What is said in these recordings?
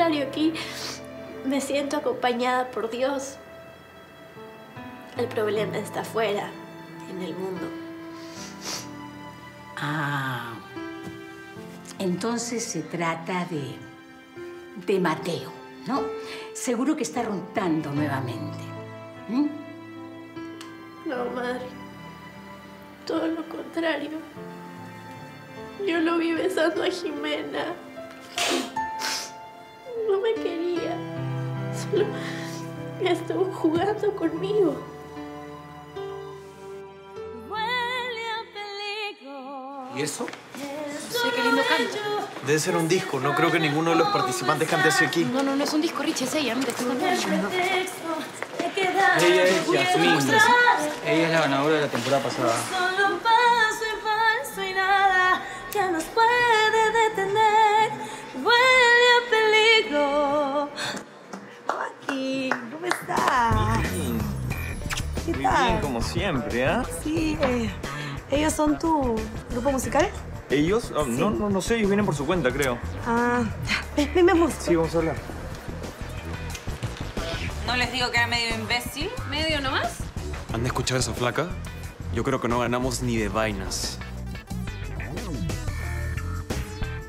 contrario, aquí me siento acompañada por Dios. El problema está afuera, en el mundo. Ah, entonces se trata de, de Mateo, ¿no? Seguro que está rondando nuevamente. ¿Mm? No, madre. Todo lo contrario. Yo lo vi besando a Jimena. Solo estuvo jugando conmigo. ¿Y eso? Sí, qué lindo canto. Debe ser un disco. No creo que ninguno de los participantes cante así aquí. No, no, no es un disco, Richie, es ella. Mira, estoy cantando. Ella es Yasmín. Ella es la ganadora de la temporada pasada. Solo paso y falso y nada que nos puede detener. Como siempre, ¿ah? Sí, eh, ¿ellos son tu grupo musical? ¿Ellos? Oh, No, no, no sé. Ellos vienen por su cuenta, creo. Ah, ven, ven, vamos. Sí, vamos a hablar. ¿No les digo que era medio imbécil? ¿Medio nomás? ¿Han de escuchar a esa flaca? Yo creo que no ganamos ni de vainas.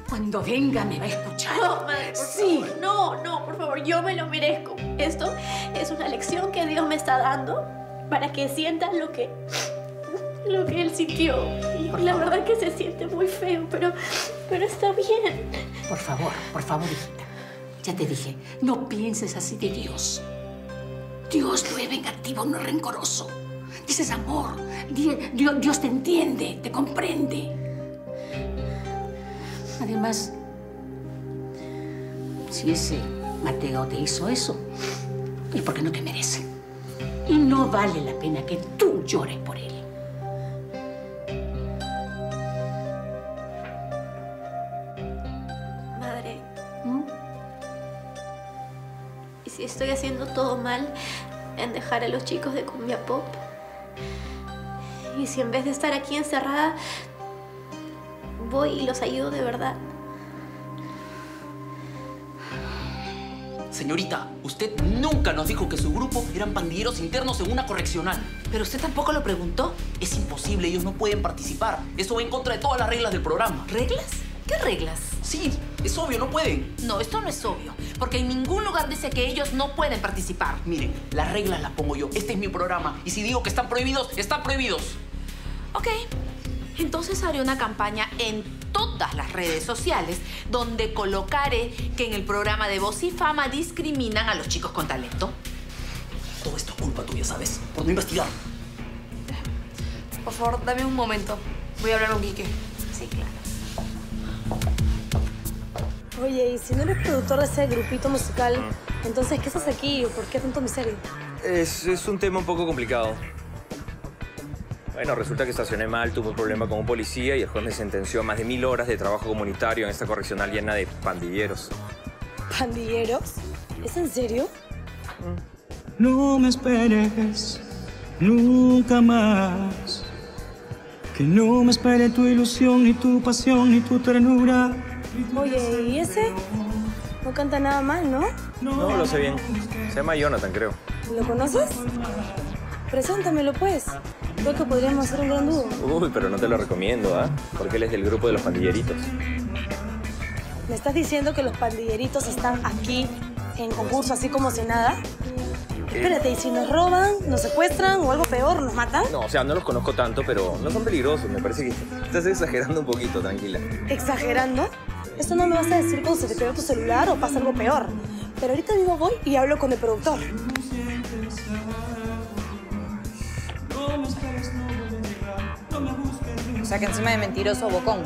Cuando venga me va a escuchar. No, madre, por Sí. favor. No, no, por favor, yo me lo merezco. Esto es una lección que Dios me está dando para que sienta lo que lo que él sintió. Y la verdad que se siente muy feo, pero pero está bien. Por favor, por favor, hijita. Ya te dije, no pienses así de Dios. Dios no es vengativo, no es rencoroso. Dices amor. Di- Dios, Dios te entiende, te comprende. Además, si ese Mateo te hizo eso, es porque no te merece. Y no vale la pena que tú llores por él. Madre, ¿Mm? ¿y si estoy haciendo todo mal en dejar a los chicos de cumbia pop? ¿Y si en vez de estar aquí encerrada voy y los ayudo de verdad? Señorita, usted nunca nos dijo que su grupo eran pandilleros internos en una correccional. Pero usted tampoco lo preguntó. Es imposible, ellos no pueden participar. Eso va en contra de todas las reglas del programa. ¿Reglas? ¿Qué reglas? Sí, es obvio, no pueden. No, esto no es obvio. Porque en ningún lugar dice que ellos no pueden participar. Miren, las reglas las pongo yo. Este es mi programa. Y si digo que están prohibidos, están prohibidos. Ok. Entonces haré una campaña en todas las redes sociales donde colocaré que en el programa de Voz y Fama discriminan a los chicos con talento. Todo esto es culpa tuya, ¿sabes? Por no investigar. Por favor, dame un momento. Voy a hablar con Quique. Sí, claro. Oye, y si no eres productor de ese grupito musical, entonces, ¿qué haces aquí? ¿Por qué tanto miseria? Es, es un tema un poco complicado. Bueno, resulta que estacioné mal, tuve un problema con un policía y el juez me sentenció a más de mil horas de trabajo comunitario en esta correccional llena de pandilleros. ¿Pandilleros? ¿Es en serio? No me esperes nunca más. Que no me espere tu ilusión, ni tu pasión, ni tu ternura. Oye, ¿y ese? No canta nada mal, ¿no? No, lo sé bien. Se llama Jonathan, creo. ¿Lo conoces? Preséntamelo, pues. Creo que podríamos hacer un gran dúo. Uy, pero no te lo recomiendo, ¿ah? Porque él es del grupo de los pandilleritos. ¿Me estás diciendo que los pandilleritos están aquí en concurso así como si nada? Espérate, ¿y si nos roban, nos secuestran o algo peor, nos matan? No, o sea, no los conozco tanto, pero no son peligrosos. Me parece que estás exagerando un poquito, tranquila. ¿Exagerando? Eso no me vas a decir cuando se te quedó tu celular o pasa algo peor. Pero ahorita mismo voy y hablo con el productor. O sea que encima de mentiroso, bocón.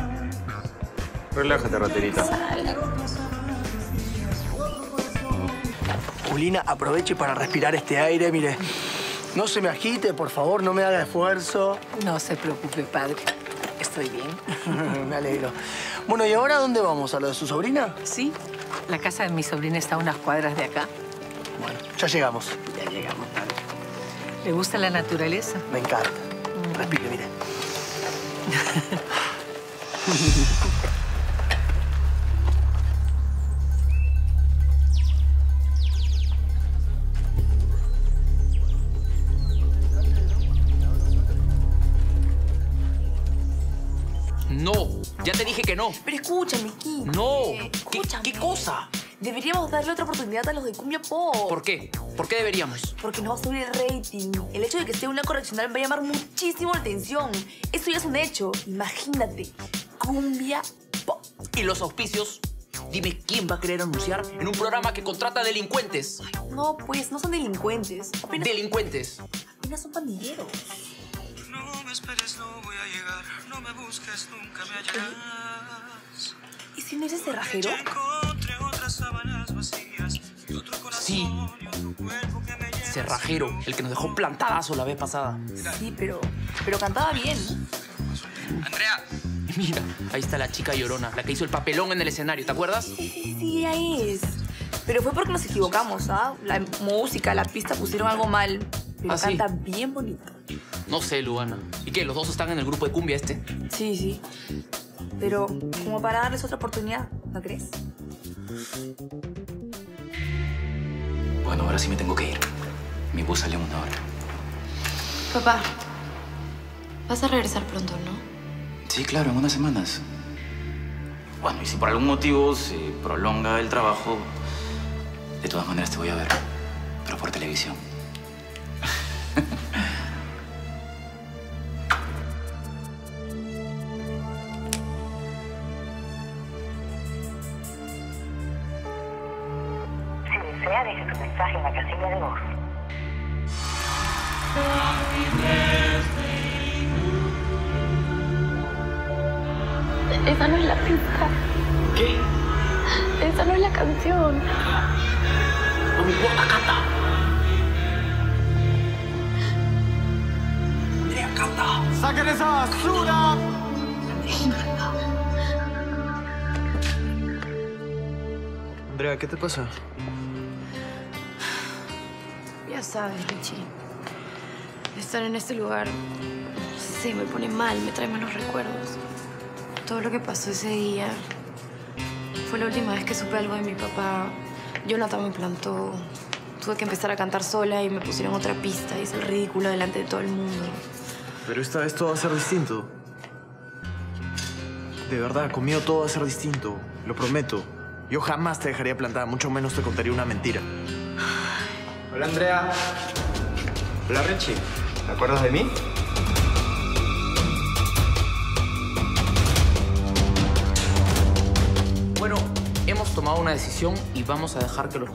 Relájate, raterita. Paulina, aproveche para respirar este aire, mire. No se me agite, por favor, no me haga esfuerzo. No se preocupe, padre. Estoy bien. me alegro. Bueno, ¿y ahora a dónde vamos? ¿A lo de su sobrina? Sí, la casa de mi sobrina está a unas cuadras de acá. Bueno, ya llegamos. Ya llegamos, padre. ¿Le gusta la naturaleza? Me encanta. Mm. Respire, mire. No, ya te dije que no. Pero escúchame, Kim. No. Eh, ¿Qué, ¿Qué, cosa? Deberíamos darle otra oportunidad a los de Cumbia Pop. ¿Por qué? ¿Por qué deberíamos? Porque nos va a subir el rating. El hecho de que esté una correccional va a llamar muchísimo la atención. Eso ya es un hecho. Imagínate. Cumbia Pop. ¿Y los auspicios? Dime quién va a querer anunciar en un programa que contrata delincuentes. No, pues, no son delincuentes. Apenas, Delincuentes. apenas son pandilleros. No me esperes, no voy a llegar. No me busques, nunca me hallarás. ¿Y si no eres cerrajero? Sí. Cerrajero, el que nos dejó plantadazo la vez pasada. Sí, pero, pero cantaba bien. Andrea. Mira, ahí está la chica llorona, la que hizo el papelón en el escenario, ¿te acuerdas? Sí, sí, sí, ella es. Pero fue porque nos equivocamos, ¿ah? La música, la pista pusieron algo mal. Pero ¿Ah, sí? canta bien bonito. No sé, Luana. ¿Y qué? ¿Los dos están en el grupo de cumbia este? Sí, sí. Pero como para darles otra oportunidad, ¿no crees? Bueno, ahora sí me tengo que ir. Mi bus sale en una hora. Papá, vas a regresar pronto, ¿no? Sí, claro, en unas semanas. Bueno, y si por algún motivo se prolonga el trabajo, de todas maneras te voy a ver. Pero por televisión. Desea, deje su mensaje en la casilla de voz. Esa no es la pista. ¿Qué? Esa no es la canción. No me importa, canta. Andrea, canta. ¡Saquen esa basura! Andrea, ¿qué te pasa? Ya sabes, Richie. Estar en este lugar, sí, me pone mal, me trae malos recuerdos. Todo lo que pasó ese día fue la última vez que supe algo de mi papá. Jonathan me plantó. Tuve que empezar a cantar sola y me pusieron otra pista. Hice el ridículo delante de todo el mundo. Pero esta vez todo va a ser distinto. De verdad, conmigo todo va a ser distinto. Lo prometo. Yo jamás te dejaría plantada, mucho menos te contaría una mentira. Hola, Andrea. Hola, Richie. ¿Te acuerdas de mí? Bueno, hemos tomado una decisión y vamos a dejar que los